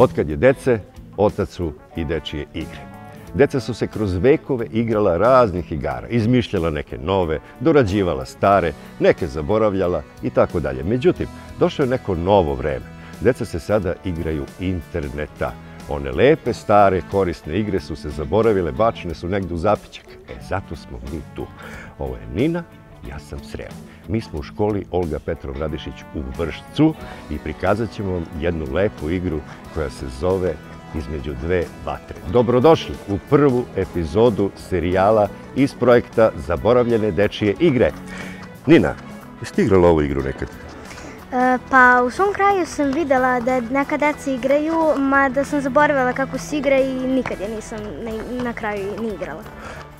Otkad je dece, otac i dečije igre. Deca su se kroz vekove igrala raznih igara, izmišljala neke nove, dorađivala stare, neke zaboravljala i tako dalje. Međutim, došlo je neko novo vreme. Deca se sada igraju interneta. One lepe, stare, korisne igre su se zaboravile, bačene su negde u zapićak. E, zato smo mi tu. Ovo je Nina, ja sam Sreo. Mi smo u školi Olga Petrov Radišić u Vršcu i prikazat ćemo vam jednu lepu igru koja se zove između dve vatre. Dobrodošli u prvu epizodu serijala iz projekta Zaboravljene dečije igre. Nina, jesi ti igrala ovu igru nekad? E, Pa u svom kraju sam videla da neka deca igraju, mada sam zaboravila kako se igra i nikad je nisam na kraju ni igrala.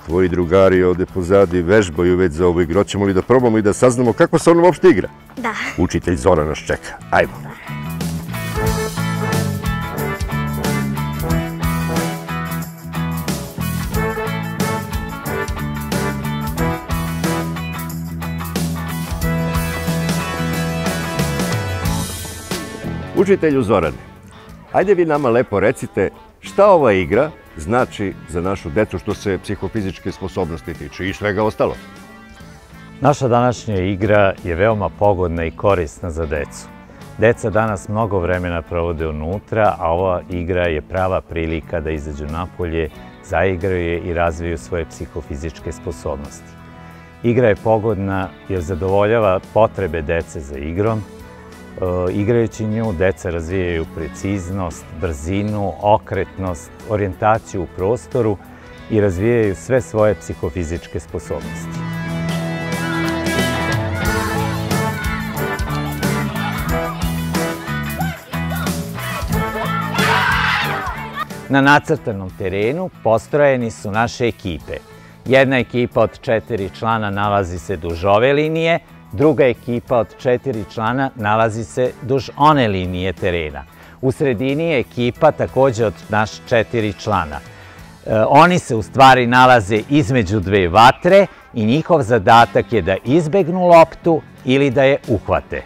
Tvoji drugari ovde pozadi vežbaju već za ovu igru. Hoćemo li da probamo i da saznamo kako se ona uopšte igra? Da. Učitelj Zora nas čeka. Ajmo. Učitelju Zorane, ajde vi nama lepo recite šta ova igra znači za našu decu što se psihofizičke sposobnosti tiče i svega ostalo. Naša današnja igra je veoma pogodna i korisna za decu. Deca danas mnogo vremena provode unutra, a ova igra je prava prilika da izađu napolje, zaigraju je i razviju svoje psihofizičke sposobnosti. Igra je pogodna jer zadovoljava potrebe dece za igrom. E, igrajući nju, deca razvijaju preciznost, brzinu, okretnost, orijentaciju u prostoru i razvijaju sve svoje psihofizičke sposobnosti. Na nacrtanom terenu postrojeni su naše ekipe. Jedna ekipa od četiri člana nalazi se duž ove linije, druga ekipa od četiri člana nalazi se duž one linije terena. U sredini je ekipa takođe od naš četiri člana. E, oni se u stvari nalaze između dve vatre i njihov zadatak je da izbegnu loptu ili da je uhvate.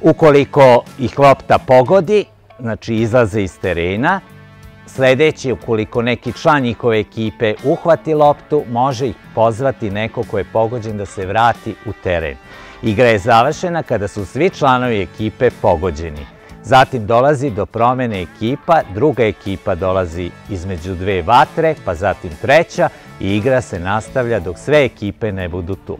Ukoliko ih lopta pogodi, znači izlaze iz terena, Sledeći, ukoliko neki član njihove ekipe uhvati loptu, može ih pozvati neko ko je pogođen da se vrati u teren. Igra je završena kada su svi članovi ekipe pogođeni. Zatim dolazi do promene ekipa, druga ekipa dolazi između dve vatre, pa zatim treća i igra se nastavlja dok sve ekipe ne budu tu.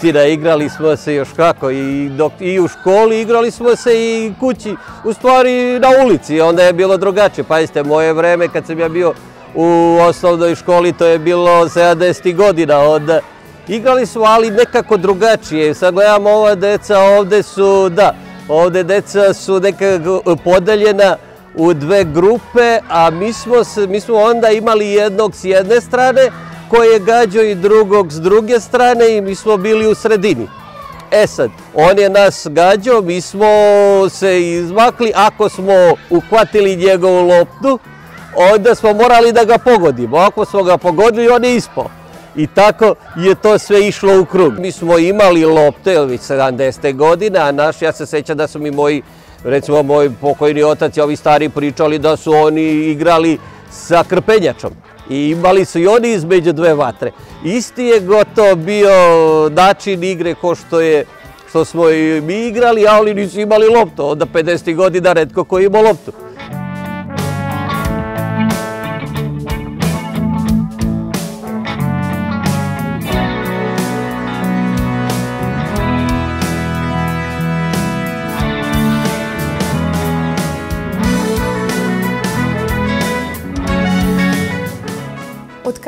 Istina, igrali smo se još kako i, dok, i u školi, igrali smo se i kući, u stvari na ulici, onda je bilo drugačije. Pazite, moje vreme kad sam ja bio u osnovnoj školi, to je bilo 70. godina, onda igrali smo, ali nekako drugačije. Sad gledamo ova deca, ovde su, da, ovde deca su nekako podeljena u dve grupe, a mi smo, mi smo onda imali jednog s jedne strane, koji je gađao i drugog s druge strane i mi smo bili u sredini. E sad, on je nas gađao, mi smo se izmakli, ako smo uhvatili njegovu loptu, onda smo morali da ga pogodimo. Ako smo ga pogodili, on je ispao. I tako je to sve išlo u krug. Mi smo imali lopte, već 70. godine, a naš, ja se sećam da su mi moji, recimo moj pokojni otac i ovi stari pričali da su oni igrali sa krpenjačom i imali su i oni između dve vatre. Isti je gotovo bio način igre ko što je što smo i mi igrali, a oni nisu imali loptu. Onda 50. godina redko ko ima loptu.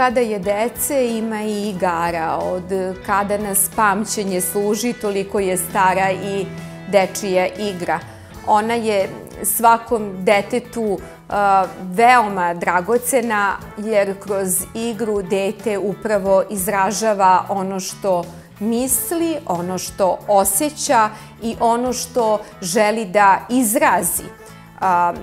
Kada je dece ima i igara, od kada nas pamćenje služi, toliko je stara i dečija igra. Ona je svakom detetu veoma dragocena, jer kroz igru dete upravo izražava ono što misli, ono što osjeća i ono što želi da izrazi.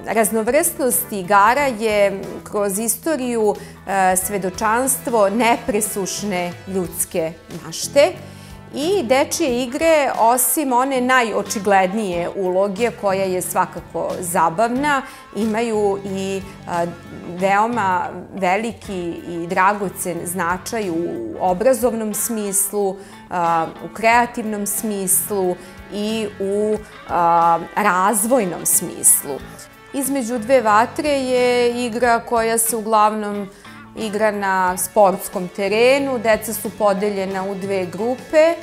Raznovrstnost igara je kroz istoriju e, svedočanstvo nepresušne ljudske mašte I dečije igre, osim one najočiglednije uloge, koja je svakako zabavna, imaju i veoma veliki i dragocen značaj u obrazovnom smislu, u kreativnom smislu i u razvojnom smislu. Između dve vatre je igra koja se uglavnom igra na sportskom terenu, deca su podeljena u dve grupe,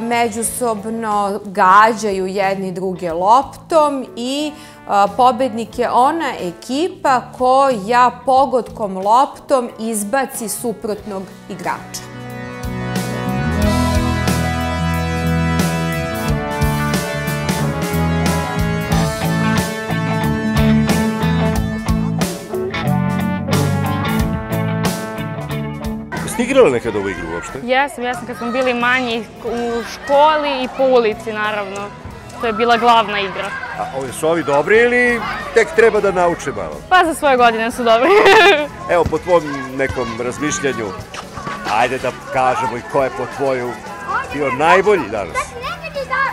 međusobno gađaju jedni druge loptom i pobednik je ona ekipa koja pogodkom loptom izbaci suprotnog igrača. Jeste igrali nekad ovu igru uopšte? Jesam, jesam kad smo bili manji u školi i po ulici naravno. To je bila glavna igra. A ovi su ovi dobri ili tek treba da nauče malo? Pa za svoje godine su dobri. Evo, po tvom nekom razmišljanju, ajde da kažemo i ko je po tvoju bio najbolji danas?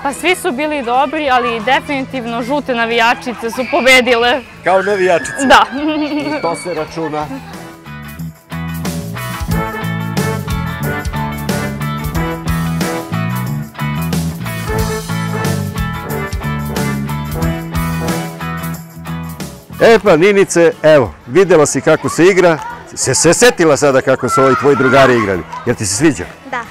Pa svi su bili dobri, ali definitivno žute navijačice su pobedile. Kao navijačice? Da. I to se računa. E pa, Ninice, evo, videla si kako se igra, se se setila sada kako su ovi tvoji drugari igrali. Jel ti se sviđa? Da.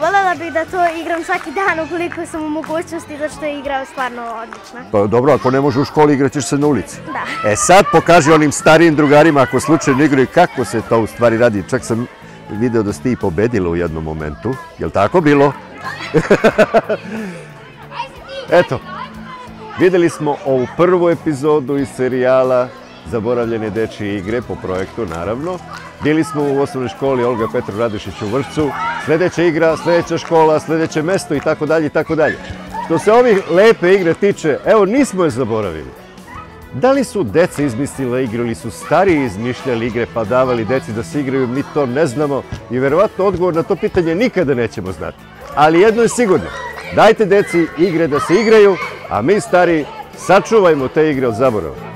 Volela bih da to igram svaki dan ukoliko sam u mogućnosti, zato što je igra stvarno odlična. Pa dobro, ako ne može u školi, igraćeš se na ulici. Da. E sad pokaži onim starijim drugarima ako slučajno igraju kako se to u stvari radi. Čak sam video da ste i pobedila u jednom momentu. Jel tako bilo? Eto, Videli smo ovu prvu epizodu iz serijala Zaboravljene dečije igre po projektu, naravno. Bili smo u osnovnoj školi Olga Petru Radišić u Vršcu. Sljedeća igra, sljedeća škola, sljedeće mesto i tako dalje i tako dalje. Što se ovih lepe igre tiče, evo nismo je zaboravili. Da li su deca izmislila igru ili su stariji izmišljali igre pa davali deci da se igraju, mi to ne znamo i verovatno odgovor na to pitanje nikada nećemo znati. Ali jedno je sigurno, dajte deci igre da se igraju, a mi stari sačuvajmo te igre od zaborava.